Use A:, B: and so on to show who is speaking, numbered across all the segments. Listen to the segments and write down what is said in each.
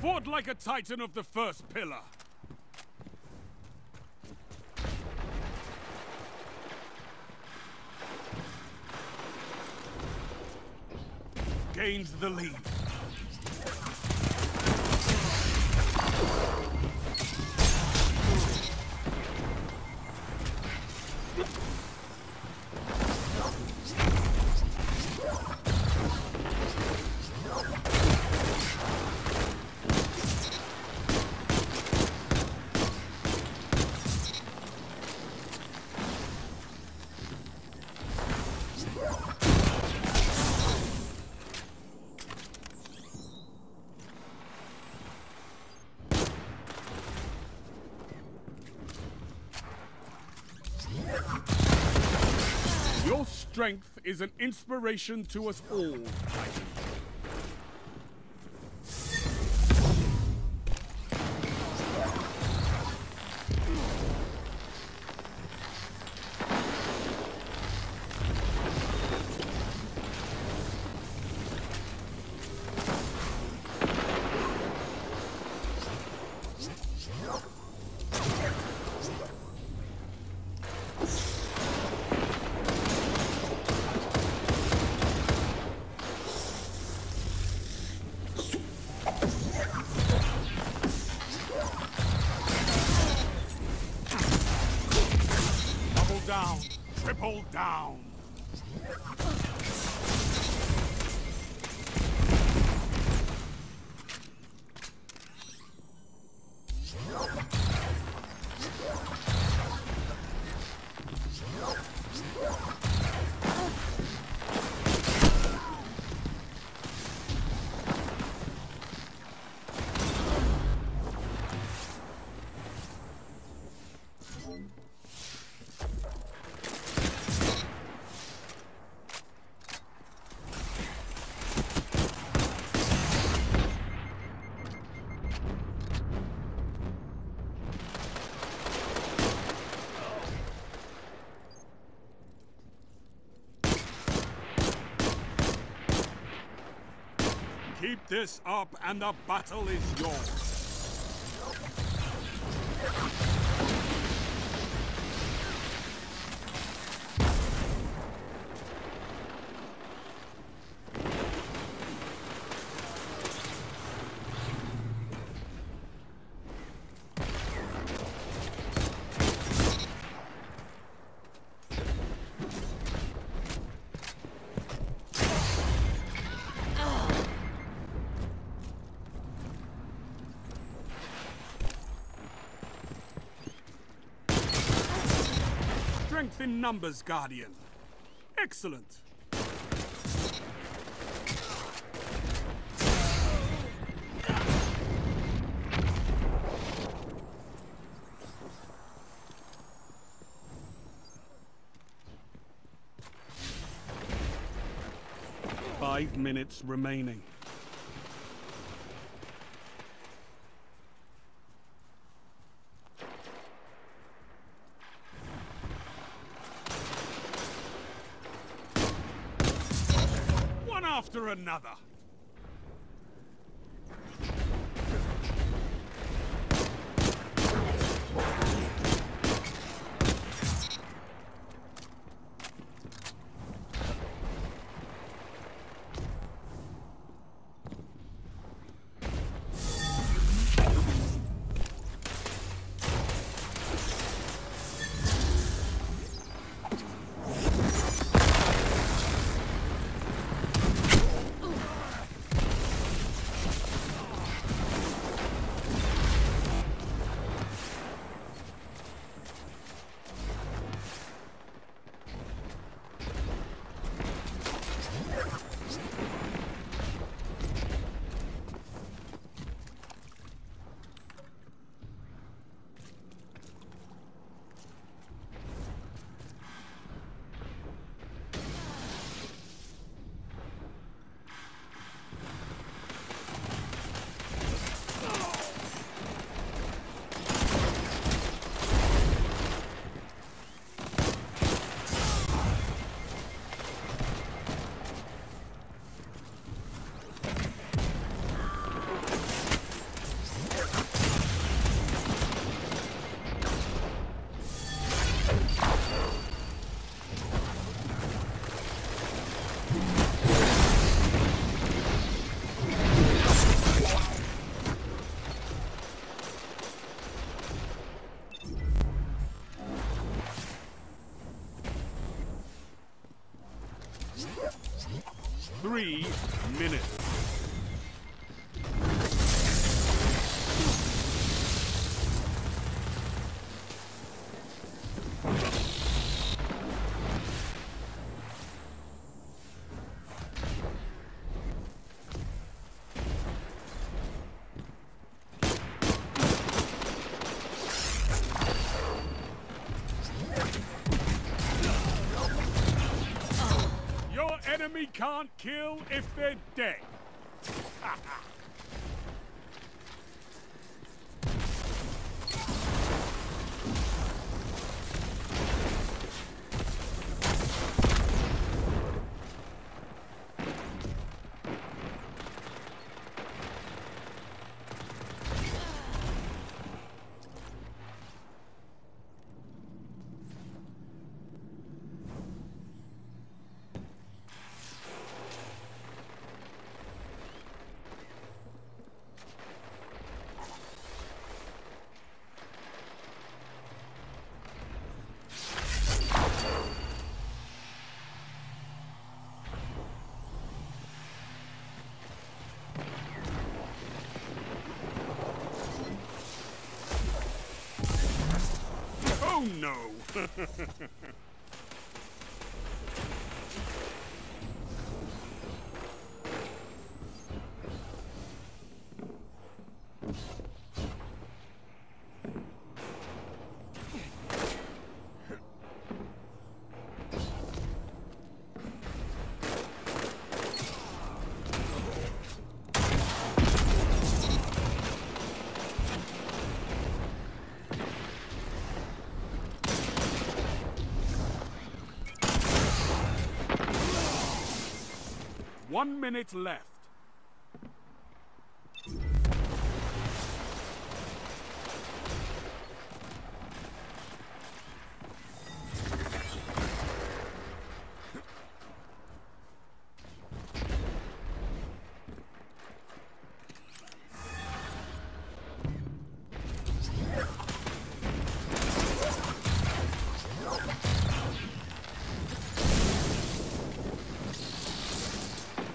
A: Fought like a titan of the first pillar. Gains the lead. Strength is an inspiration to us all, Titan. Triple down. Keep this up and the battle is yours. Strength in numbers, Guardian. Excellent. Five minutes remaining. After another. Can't kill if they're dead. Oh no! One minute left.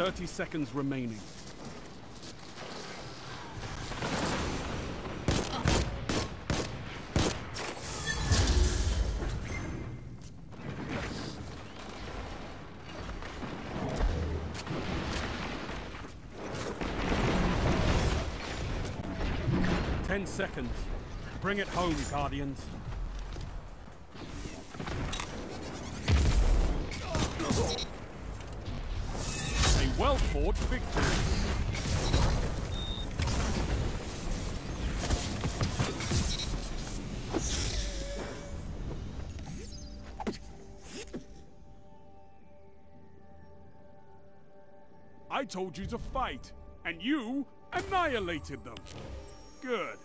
A: Thirty seconds remaining. Ten seconds. Bring it home, Guardians. A well-fought victory. I told you to fight, and you annihilated them. Good.